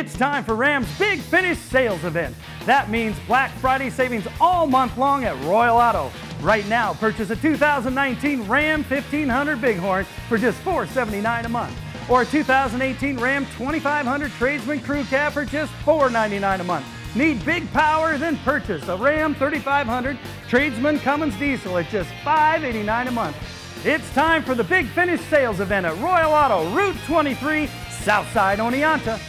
It's time for Ram's Big Finish Sales Event. That means Black Friday savings all month long at Royal Auto. Right now, purchase a 2019 Ram 1500 Bighorn for just $479 a month, or a 2018 Ram 2500 Tradesman Crew Cab for just $499 a month. Need big power? Then purchase a Ram 3500 Tradesman Cummins Diesel at just $589 a month. It's time for the Big Finish Sales Event at Royal Auto, Route 23, Southside Oneonta.